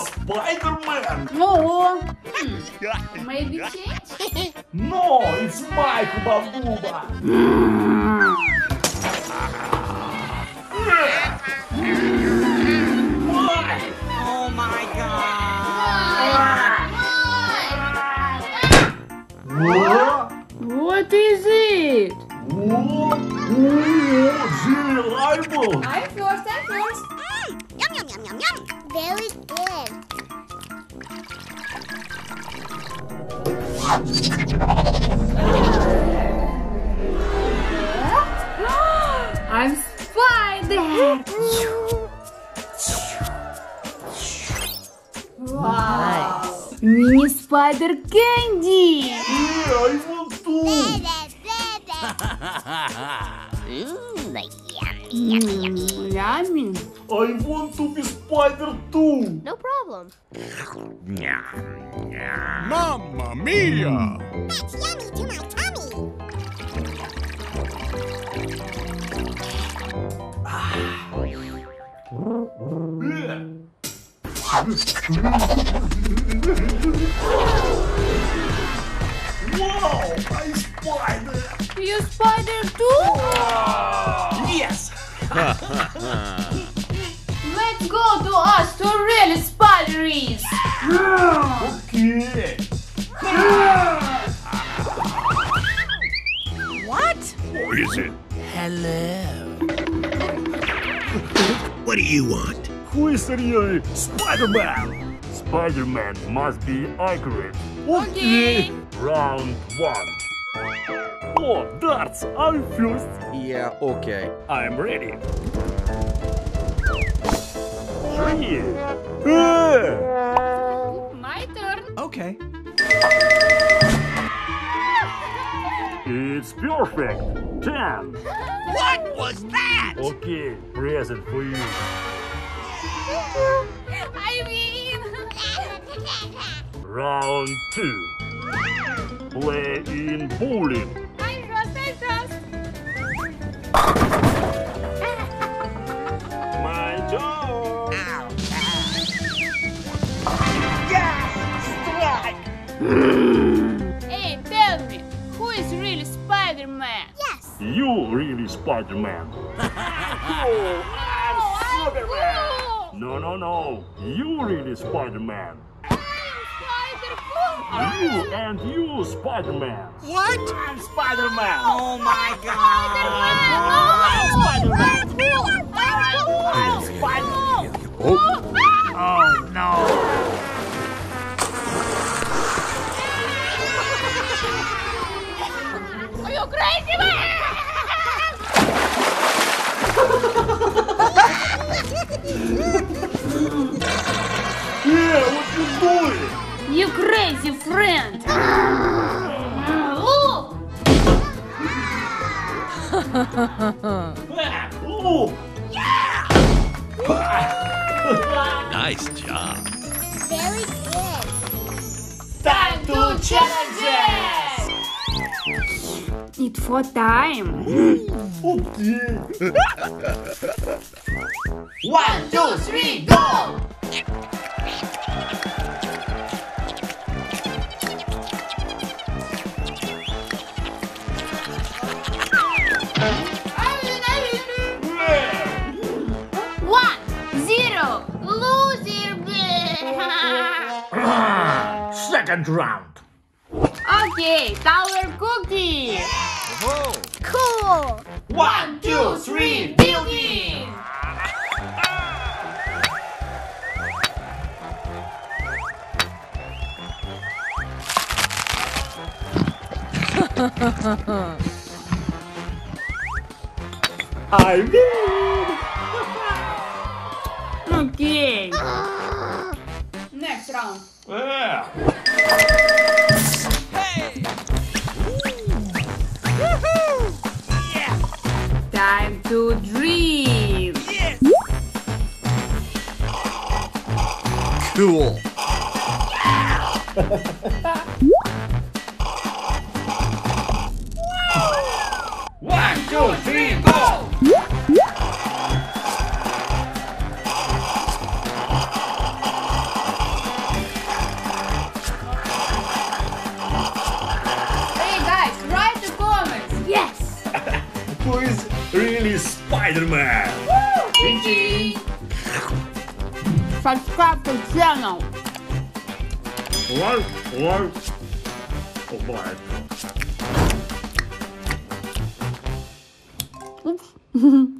Spider-Man! No! Hmm. Maybe change? no, it's Mike Babuba! What is it? Oh, oh, the I'm spider. Wow. Mini spider candy. Yeah, I want to! Mmm, the yummy, yummy, yummy. Mm. I want to be spider too! No problem. Mamma mia. That's yummy to my tummy. Yeah. Wow, I spider! You spider too? Yes! Let's go to us to really spideries. Okay! What? Who is it? Hello. what do you want? Who is really Spider-Man? Spider-Man must be accurate. Okay. Round one. Oh, darts! I'm first. Yeah, okay. I'm ready. Three. Ah! My turn. Okay. It's perfect. Ten. What was that? Okay, present for you. I win. Round two. Play in bowling. I trust, I trust. My turn. Hey, tell me, who is really Spider-Man? Yes. You really Spider-Man. Oh, I'm cool. No, no, no. You really Spider-Man. Spider-Man. You and you Spider-Man. What? I'm Spider-Man. Oh my oh, god. I'm Spider-Man. I'm Spider-Man. Oh no. Are you crazy, man? Yeah, what you crazy friend. Look. Nice job. Very good. Time to challenges. It for time. One, two, three, go! Second round. okay, tower cookie. Whoa. Cool. One, two, three, building. I win. Okay. Ah. Yeah. Hey. Yeah. Time to dream. Cool. One, two, three. Who is really Spider-Man? Subscribe to channel. One, one. Oh boy. Oops.